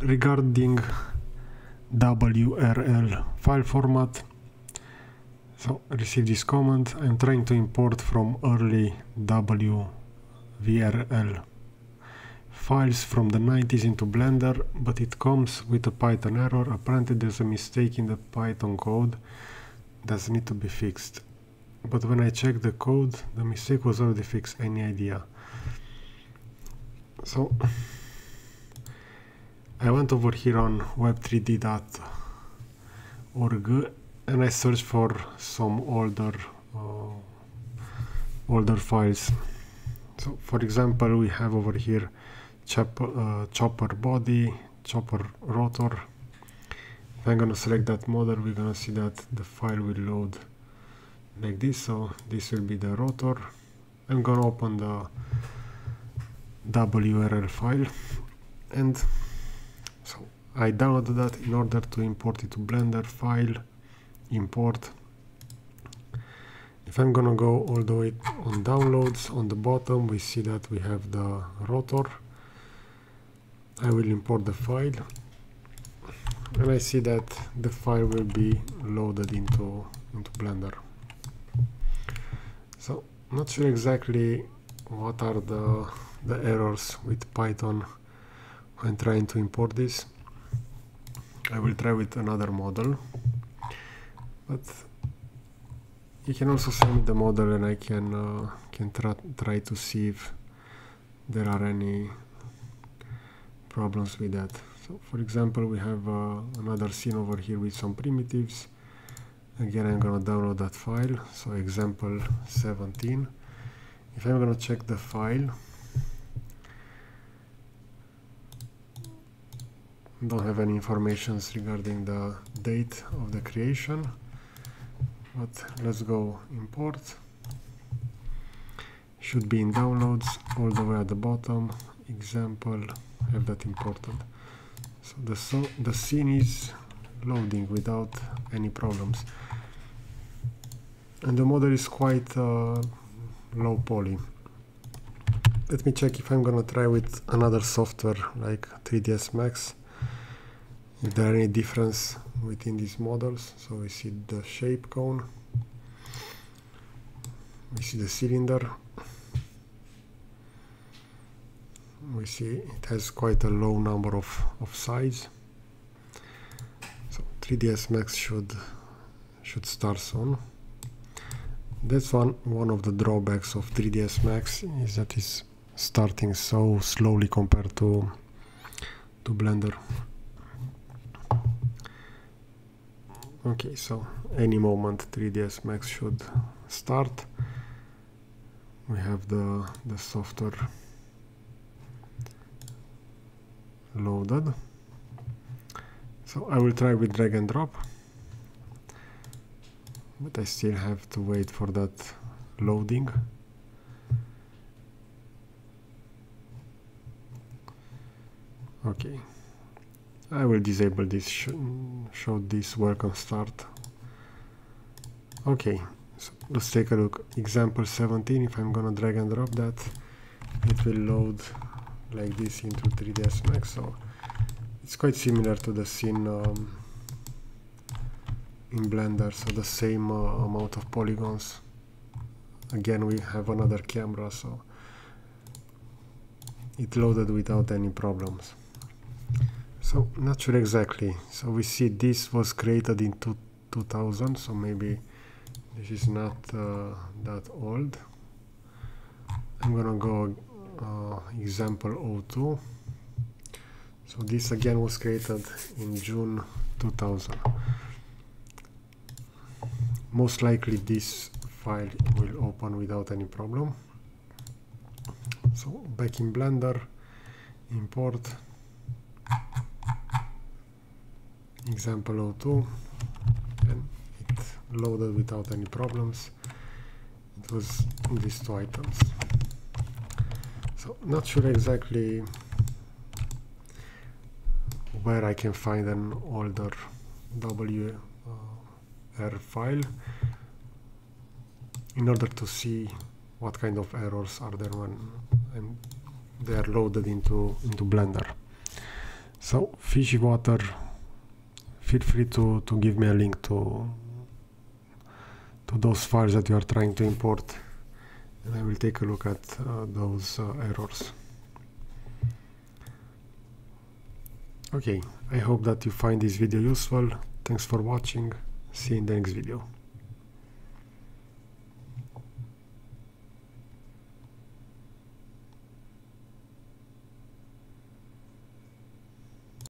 regarding WRL file format. So receive this command. I'm trying to import from early WVRL files from the 90s into Blender but it comes with a Python error. Apparently there's a mistake in the Python code. That need to be fixed. But when I check the code the mistake was already fixed. Any idea? So I went over here on web3d.org and I searched for some older uh, older files. So for example we have over here chop, uh, chopper body, chopper rotor. If I'm gonna select that model we're gonna see that the file will load like this so this will be the rotor. I'm gonna open the WRL file and I downloaded that in order to import it to Blender file import. If I'm gonna go all the way on downloads on the bottom we see that we have the rotor. I will import the file and I see that the file will be loaded into into Blender. So not sure exactly what are the the errors with Python when trying to import this I will try with another model. But you can also send me the model and I can uh, can try, try to see if there are any problems with that. So for example we have uh, another scene over here with some primitives. Again I'm gonna download that file. So example 17 if I'm gonna check the file don't have any informations regarding the date of the creation but let's go import. Should be in downloads all the way at the bottom. Example have that imported. So the so the scene is loading without any problems. And the model is quite uh, low poly. Let me check if I'm gonna try with another software like 3ds max if there any difference within these models? So we see the shape cone? We see the cylinder? We see it has quite a low number of, of sides so 3ds max should should start soon. That's one one of the drawbacks of 3ds max is that it's starting so slowly compared to to blender okay so any moment 3ds max should start. We have the the software loaded. So I will try with drag and drop but I still have to wait for that loading. Okay I will disable this, sh show this welcome start. Okay, so let's take a look. Example 17, if I'm gonna drag and drop that, it will load like this into 3ds Max. So it's quite similar to the scene um, in Blender, so the same uh, amount of polygons. Again, we have another camera, so it loaded without any problems. So not sure exactly. So we see this was created in two, 2000, so maybe this is not uh, that old. I'm gonna go uh, example 02. So this again was created in June 2000. Most likely this file will open without any problem. So back in Blender, import example 02 and it loaded without any problems. It was these two items. So not sure exactly where I can find an older WR file in order to see what kind of errors are there when they are loaded into into Blender. So fishy water feel free to to give me a link to to those files that you are trying to import and I will take a look at uh, those uh, errors. Okay I hope that you find this video useful. Thanks for watching. See you in the next video